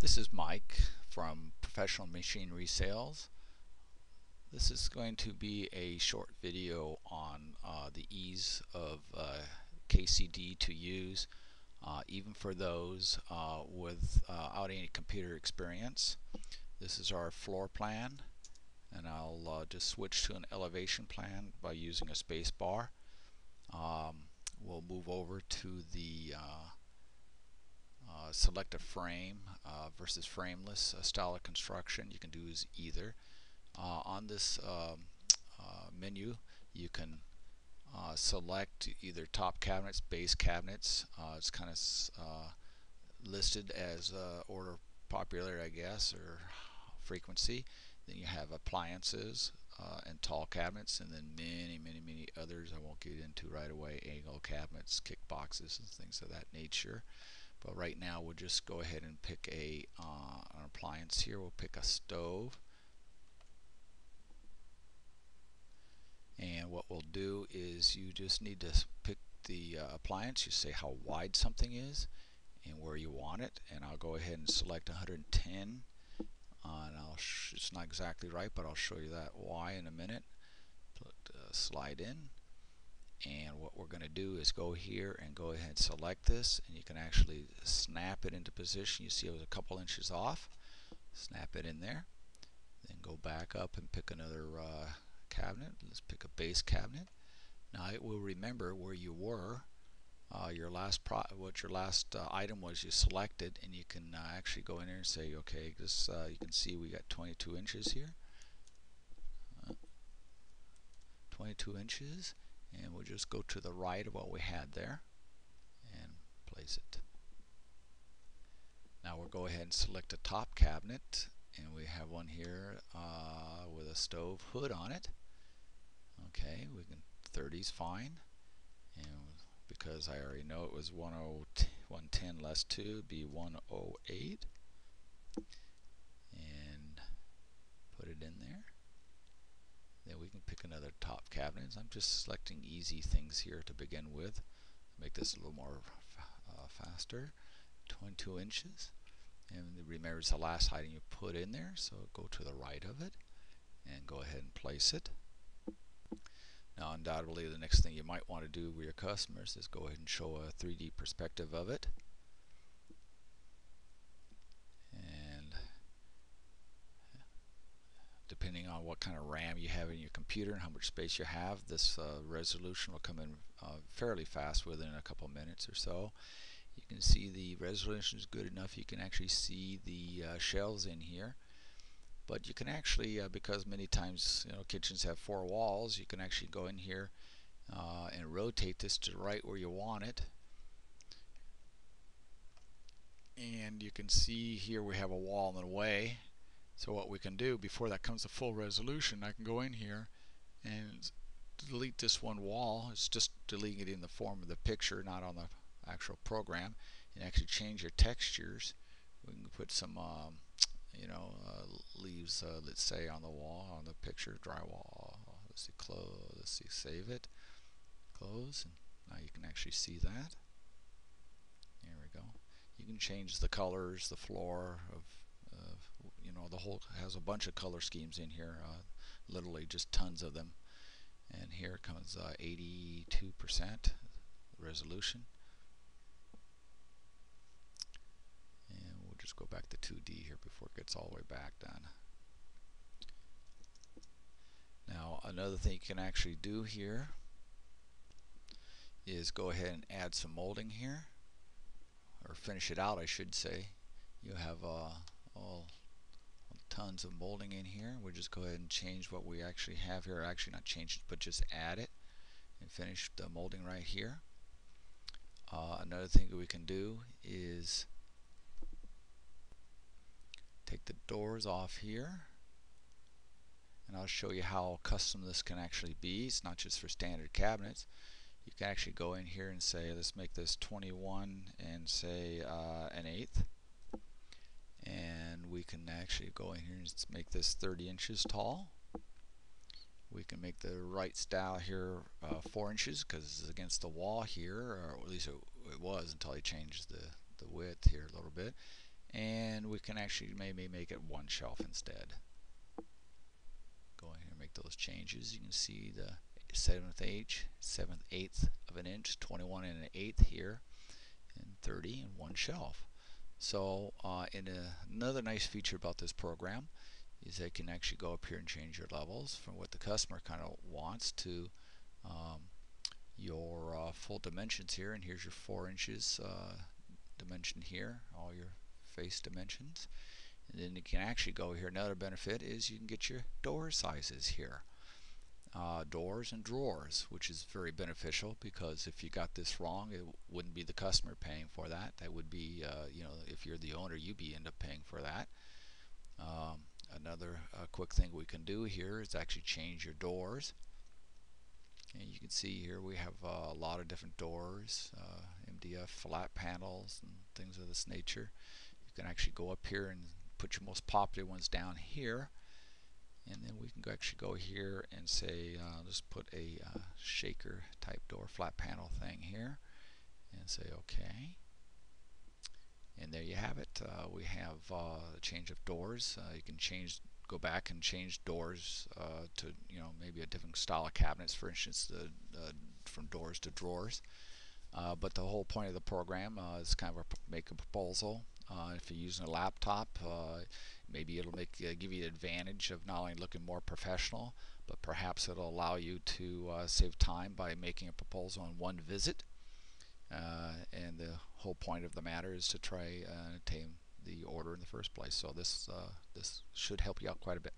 This is Mike from Professional Machinery Sales. This is going to be a short video on uh, the ease of uh, KCD to use uh, even for those uh, without any computer experience. This is our floor plan and I'll uh, just switch to an elevation plan by using a space bar. Um, we'll move over to the uh, uh, select a frame uh, versus frameless uh, style of construction. You can do is either. on this um, menu, you can select either top cabinets, base cabinets. it's kind of listed as order popularity, I guess, or frequency. Then you have appliances uh, and tall cabinets, and then many, many, many others I won't get into right away. Angle cabinets, kick boxes, and things of that nature. But right now we'll just go ahead and pick a uh, an appliance here. We'll pick a stove. And what we'll do is you just need to pick the uh, appliance. You say how wide something is and where you want it. And I'll go ahead and select 110. Uh, and I'll it's not exactly right, but I'll show you that why in a minute. Put, uh, slide in and what we're going to do is go here and go ahead and select this and you can actually snap it into position. You see it was a couple inches off. Snap it in there. Then go back up and pick another uh, cabinet. Let's pick a base cabinet. Now it will remember where you were uh, your last pro what your last uh, item was you selected and you can uh, actually go in there and say okay this uh, you can see we got 22 inches here. Uh, 22 inches and we'll just go to the right of what we had there and place it. Now we'll go ahead and select a top cabinet and we have one here uh, with a stove hood on it. Okay, we can 30's fine and because I already know it was 110 less 2 be 108 and put it in there another top cabinet. I'm just selecting easy things here to begin with. Make this a little more uh, faster. 22 inches. And remember it's the last item you put in there, so go to the right of it and go ahead and place it. Now undoubtedly the next thing you might want to do with your customers is go ahead and show a 3D perspective of it. depending on kind of RAM you have in your computer and how much space you have, this uh, resolution will come in uh, fairly fast within a couple minutes or so. You can see the resolution is good enough you can actually see the uh, shelves in here. But you can actually, uh, because many times you know kitchens have four walls, you can actually go in here uh, and rotate this to the right where you want it. And you can see here we have a wall in the way so what we can do before that comes to full resolution, I can go in here and delete this one wall. It's just deleting it in the form of the picture, not on the actual program. And actually change your textures. We can put some, um, you know, uh, leaves, uh, let's say, on the wall, on the picture, drywall. Let's see, close. Let's see, save it, close, and now you can actually see that. There we go. You can change the colors, the floor of know the whole has a bunch of color schemes in here uh, literally just tons of them. And here comes 82% uh, resolution. And we'll just go back to 2D here before it gets all the way back done. Now another thing you can actually do here is go ahead and add some molding here or finish it out I should say. You have uh, of molding in here. We'll just go ahead and change what we actually have here. Actually not change it, but just add it and finish the molding right here. Uh, another thing that we can do is take the doors off here and I'll show you how custom this can actually be. It's not just for standard cabinets. You can actually go in here and say let's make this 21 and say uh, an eighth and we can actually go in here and make this 30 inches tall we can make the right style here uh, 4 inches because it's against the wall here or at least it, it was until I changed the, the width here a little bit and we can actually maybe make it one shelf instead. Go in here and make those changes. You can see the 7th H, 7th eighth of an inch, 21 and an eighth here, and 30 and one shelf. So uh, in a, another nice feature about this program is that you can actually go up here and change your levels from what the customer kind of wants to um, your uh, full dimensions here. And here's your 4 inches uh, dimension here all your face dimensions. And then you can actually go here. Another benefit is you can get your door sizes here uh, doors and drawers which is very beneficial because if you got this wrong it wouldn't be the customer paying for that. That would be uh, you know if you're the owner you'd be end up paying for that. Um, another uh, quick thing we can do here is actually change your doors. And you can see here we have uh, a lot of different doors uh, MDF flat panels and things of this nature. You can actually go up here and put your most popular ones down here and then we can actually go here and say uh, just put a uh, shaker type door flat panel thing here and say okay. And there you have it. Uh, we have uh, a change of doors. Uh, you can change go back and change doors uh, to you know maybe a different style of cabinets for instance the, from doors to drawers. But the whole point of the program is kind of a, make a proposal if you're using a laptop maybe it'll make give you the advantage of not only looking more professional but perhaps it'll allow you to save time by making a proposal in one visit uh, and the whole point of the matter is to try uh, and attain the order in the first place. So this uh, this should help you out quite a bit.